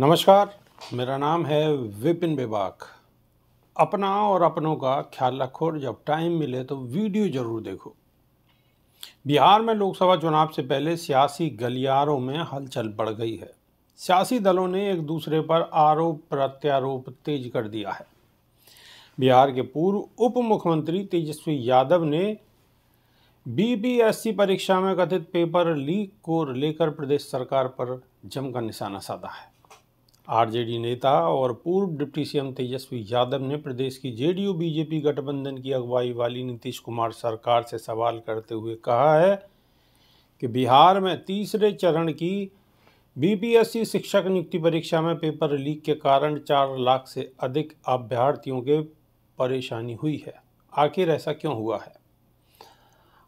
नमस्कार, मेरा नाम है विपिन बेबाक। अपना और अपनों का ख्याल रखो और जब टाइम मिले तो वीडियो ज़रूर देखो। बिहार में लोकसभा चुनाव से पहले सियासी गलियारों में हलचल बढ़ गई है। सियासी दलों ने एक दूसरे पर आरोप प्रत्यारोप तेज कर दिया है। बिहार के पूर्व उप मुख्यमंत्री तेजस्वी यादव ने बीपीएससी परीक्षा में कथित पेपर लीक को लेकर प्रदेश सरकार पर जमकर निशाना साधा है। आरजेडी नेता और पूर्व डिप्टी सीएम तेजस्वी यादव ने प्रदेश की जेडीयू, बीजेपी गठबंधन की अगुवाई वाली नीतीश कुमार सरकार से सवाल करते हुए कहा है कि बिहार में तीसरे चरण की बीपीएससी शिक्षक नियुक्ति परीक्षा में पेपर लीक के कारण चार लाख से अधिक अभ्यर्थियों के परेशानी हुई है। आखिर ऐसा क्यों हुआ है?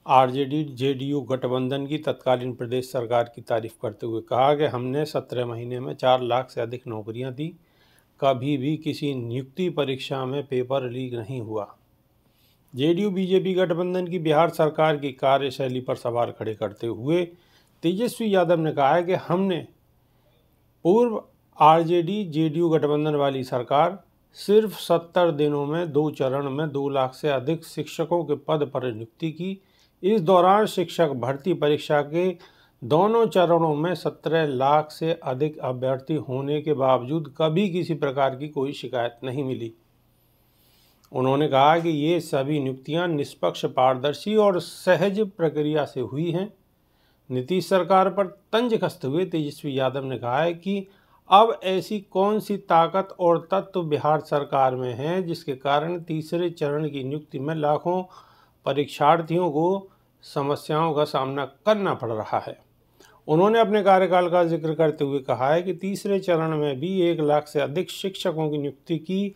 आरजेडी, जेडीयू गठबंधन की तत्कालीन प्रदेश सरकार की तारीफ़ करते हुए कहा कि हमने सत्रह महीने में चार लाख से अधिक नौकरियाँ दी। कभी भी किसी नियुक्ति परीक्षा में पेपर लीक नहीं हुआ। जेडीयू, बीजेपी गठबंधन की बिहार सरकार की कार्यशैली पर सवाल खड़े करते हुए तेजस्वी यादव ने कहा है कि हमने पूर्व आरजेडी, जेडीयू गठबंधन वाली सरकार सिर्फ़ सत्तर दिनों में दो चरण में दो लाख से अधिक शिक्षकों के पद पर नियुक्ति की इस दौरान शिक्षक भर्ती परीक्षा के दोनों चरणों में सत्रह लाख से अधिक अभ्यर्थी होने के बावजूद कभी किसी प्रकार की कोई शिकायत नहीं मिली। उन्होंने कहा कि ये सभी नियुक्तियाँ निष्पक्ष, पारदर्शी और सहज प्रक्रिया से हुई हैं। नीतीश सरकार पर तंज कसते हुए तेजस्वी यादव ने कहा है कि अब ऐसी कौन सी ताकत और तत्व बिहार सरकार में है जिसके कारण तीसरे चरण की नियुक्ति में लाखों परीक्षार्थियों को समस्याओं का सामना करना पड़ रहा है। उन्होंने अपने कार्यकाल का ज़िक्र करते हुए कहा है कि तीसरे चरण में भी एक लाख से अधिक शिक्षकों की नियुक्ति की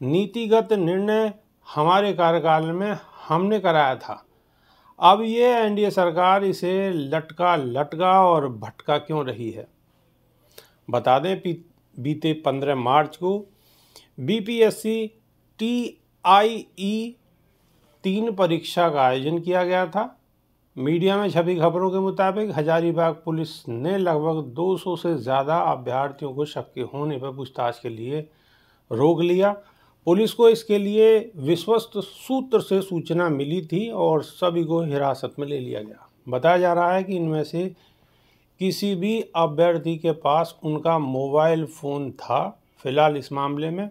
नीतिगत निर्णय हमारे कार्यकाल में हमने कराया था। अब ये एनडीए सरकार इसे लटका लटका और भटका क्यों रही है? बता दें बीते 15 मार्च को बीपीएससी टीआईई तीन परीक्षा का आयोजन किया गया था। मीडिया में छपी खबरों के मुताबिक हजारीबाग पुलिस ने लगभग 200 से ज़्यादा अभ्यर्थियों को शक के होने पर पूछताछ के लिए रोक लिया। पुलिस को इसके लिए विश्वस्त सूत्र से सूचना मिली थी और सभी को हिरासत में ले लिया गया। बताया जा रहा है कि इनमें से किसी भी अभ्यर्थी के पास उनका मोबाइल फ़ोन था। फ़िलहाल इस मामले में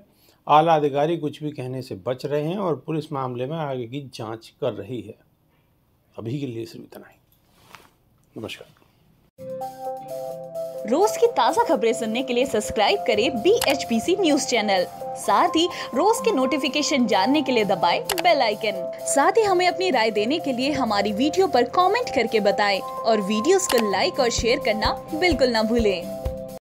आला अधिकारी कुछ भी कहने से बच रहे हैं और पुलिस मामले में आगे की जाँच कर रही है। अभी के लिए सिर्फ़ इतना ही। नमस्कार। रोज की ताज़ा खबरें सुनने के लिए सब्सक्राइब करें B H P C news channel. साथ ही रोज के नोटिफिकेशन जानने के लिए दबाएँ बेल आइकन साथ ही हमें अपनी राय देने के लिए हमारी वीडियो पर कमेंट करके बताएँ और वीडियोस को लाइक और शेयर करना बिल्कुल ना भूलें।